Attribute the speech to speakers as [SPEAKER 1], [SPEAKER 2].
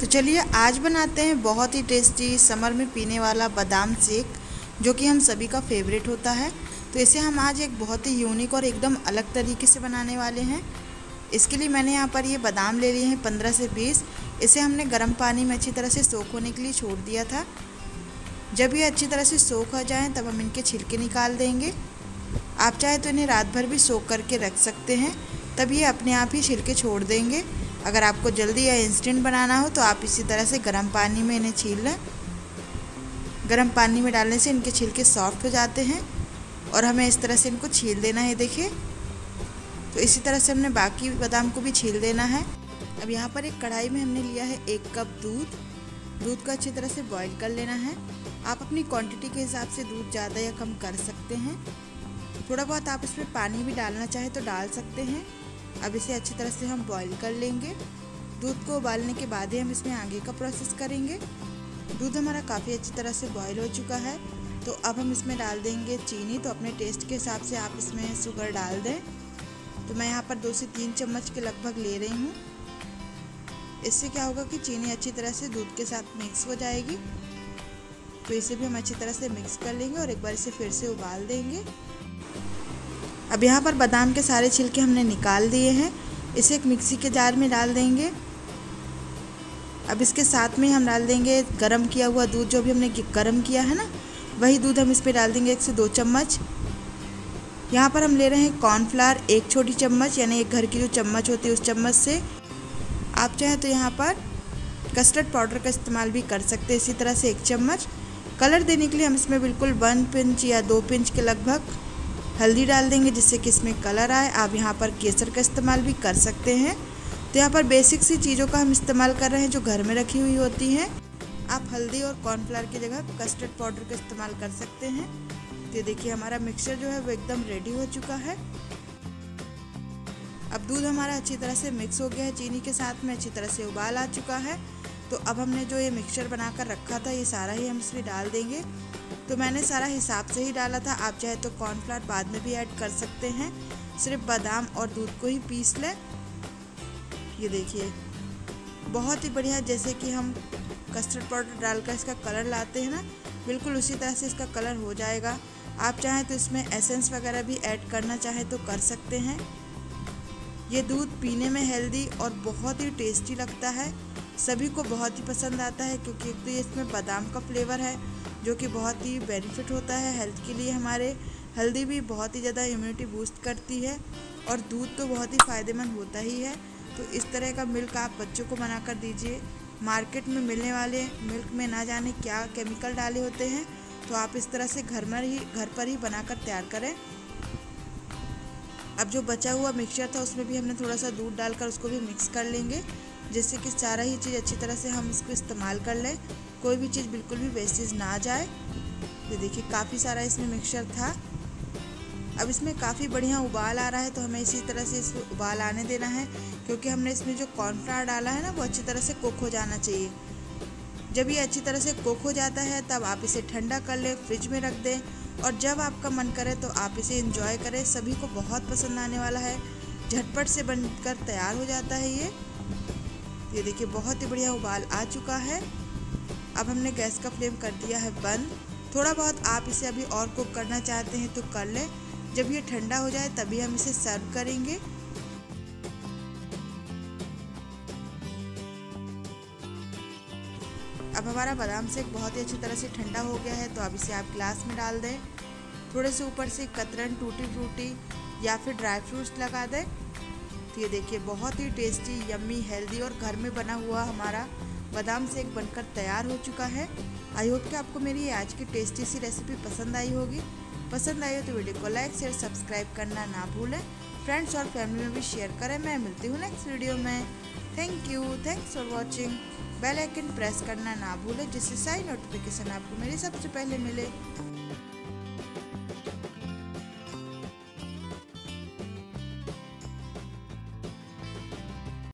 [SPEAKER 1] तो चलिए आज बनाते हैं बहुत ही टेस्टी समर में पीने वाला बादाम शेक, जो कि हम सभी का फेवरेट होता है। तो इसे हम आज एक बहुत ही यूनिक और एकदम अलग तरीके से बनाने वाले हैं। इसके लिए मैंने यहाँ पर ये बादाम ले लिए हैं पंद्रह से बीस। इसे हमने गर्म पानी में अच्छी तरह से सोख होने के लिए छोड़ दिया था। जब ये अच्छी तरह से सोख हो जाएँ, तब हम इनके छिलके निकाल देंगे। आप चाहे तो इन्हें रात भर भी सोख करके रख सकते हैं, तब ये अपने आप ही छिलके छोड़ देंगे। अगर आपको जल्दी या इंस्टेंट बनाना हो तो आप इसी तरह से गर्म पानी में इन्हें छील लें। गर्म पानी में डालने से इनके छिलके सॉफ्ट हो जाते हैं और हमें इस तरह से इनको छील देना है, देखिए। तो इसी तरह से हमने बाकी बादाम को भी छील देना है। अब यहाँ पर एक कढ़ाई में हमने लिया है एक कप दूध। दूध को अच्छी तरह से बॉईल कर लेना है। आप अपनी क्वांटिटी के हिसाब से दूध ज़्यादा या कम कर सकते हैं। थोड़ा बहुत आप इसमें पानी भी डालना चाहें तो डाल सकते हैं। अब इसे अच्छी तरह से हम बॉईल कर लेंगे। दूध को उबालने के बाद ही हम इसमें आगे का प्रोसेस करेंगे। दूध हमारा काफ़ी अच्छी तरह से बॉईल हो चुका है। तो अब हम इसमें डाल देंगे चीनी। तो अपने टेस्ट के हिसाब से आप इसमें शुगर डाल दें। तो मैं यहाँ पर दो से तीन चम्मच के लगभग ले रही हूँ। इससे क्या होगा कि चीनी अच्छी तरह से दूध के साथ मिक्स हो जाएगी। तो इसे भी हम अच्छी तरह से मिक्स कर लेंगे और एक बार इसे फिर से उबाल देंगे। अब यहाँ पर बादाम के सारे छिलके हमने निकाल दिए हैं। इसे एक मिक्सी के जार में डाल देंगे। अब इसके साथ में हम डाल देंगे गरम किया हुआ दूध, जो भी हमने गरम किया है ना, वही दूध हम इस पर डाल देंगे एक से दो चम्मच। यहाँ पर हम ले रहे हैं कॉर्नफ्लावर, एक छोटी चम्मच, यानी एक घर की जो चम्मच होती है उस चम्मच से। आप चाहें तो यहाँ पर कस्टर्ड पाउडर का इस्तेमाल भी कर सकते हैं, इसी तरह से एक चम्मच। कलर देने के लिए हम इसमें बिल्कुल वन पिंच या दो पिंच के लगभग हल्दी डाल देंगे जिससे कि इसमें कलर आए। आप यहाँ पर केसर का इस्तेमाल भी कर सकते हैं। तो यहाँ पर बेसिक सी चीज़ों का हम इस्तेमाल कर रहे हैं जो घर में रखी हुई होती हैं। आप हल्दी और कॉर्नफ्लावर की जगह कस्टर्ड पाउडर का इस्तेमाल कर सकते हैं। तो देखिए हमारा मिक्सचर जो है वो एकदम रेडी हो चुका है। अब दूध हमारा अच्छी तरह से मिक्स हो गया है। चीनी के साथ में अच्छी तरह से उबाल आ चुका है। तो अब हमने जो ये मिक्सचर बनाकर रखा था, ये सारा ही हम इसमें डाल देंगे। तो मैंने सारा हिसाब से ही डाला था। आप चाहे तो कॉर्नफ्लावर बाद में भी ऐड कर सकते हैं। सिर्फ़ बादाम और दूध को ही पीस लें। ये देखिए, बहुत ही बढ़िया जैसे कि हम कस्टर्ड पाउडर डालकर इसका कलर लाते हैं ना, बिल्कुल उसी तरह से इसका कलर हो जाएगा। आप चाहें तो इसमें एसेंस वगैरह भी ऐड करना चाहें तो कर सकते हैं। ये दूध पीने में हेल्दी और बहुत ही टेस्टी लगता है। सभी को बहुत ही पसंद आता है क्योंकि एक तो ये इसमें बादाम का फ्लेवर है, जो कि बहुत ही बेनिफिट होता है हेल्थ के लिए हमारे। हल्दी भी बहुत ही ज़्यादा इम्यूनिटी बूस्ट करती है और दूध तो बहुत ही फ़ायदेमंद होता ही है। तो इस तरह का मिल्क आप बच्चों को बना कर दीजिए। मार्केट में मिलने वाले मिल्क में ना जाने क्या केमिकल डाले होते हैं तो आप इस तरह से घर में ही, घर पर ही बनाकर तैयार करें। अब जो बचा हुआ मिक्सचर था, उसमें भी हमने थोड़ा सा दूध डालकर उसको भी मिक्स कर लेंगे, जिससे कि सारा ही चीज़ अच्छी तरह से हम इसको इस्तेमाल कर लें, कोई भी चीज़ बिल्कुल भी वेस्टेज ना जाए। तो देखिए, काफ़ी सारा इसमें मिक्सचर था। अब इसमें काफ़ी बढ़िया उबाल आ रहा है तो हमें इसी तरह से इसमें उबाल आने देना है, क्योंकि हमने इसमें जो कॉर्नफ्लावर डाला है ना, वो अच्छी तरह से कुक हो जाना चाहिए। जब ये अच्छी तरह से कुक हो जाता है, तब आप इसे ठंडा कर लें फ्रिज में रख दें और जब आपका मन करे तो आप इसे इंजॉय करें। सभी को बहुत पसंद आने वाला है। झटपट से बनकर तैयार हो जाता है ये। ये देखिए, बहुत ही बढ़िया उबाल आ चुका है। अब हमने गैस का फ्लेम कर दिया है बंद। थोड़ा बहुत आप इसे अभी और कुक करना चाहते हैं तो कर लें। जब ये ठंडा हो जाए तभी हम इसे सर्व करेंगे। अब हमारा बादाम सेक बहुत ही अच्छी तरह से ठंडा हो गया है तो अब इसे आप ग्लास में डाल दें। थोड़े से ऊपर से कतरन, टूटी फ्रूटी या फिर ड्राई फ्रूट्स लगा दें। तो ये देखिए, बहुत ही टेस्टी यम्मी हेल्दी और घर में बना हुआ हमारा बादाम सेक बनकर तैयार हो चुका है। आई होप कि आपको मेरी आज की टेस्टी सी रेसिपी पसंद आई होगी। पसंद आई हो तो वीडियो को लाइक शेयर सब्सक्राइब करना ना भूलें। फ्रेंड्स और फैमिली में भी शेयर करें। मैं मिलती हूँ नेक्स्ट वीडियो में। Thank you thanks for watching bell icon press करना ना भूलें जिससे सारी नोटिफिकेशन आपको मेरी सबसे पहले मिले।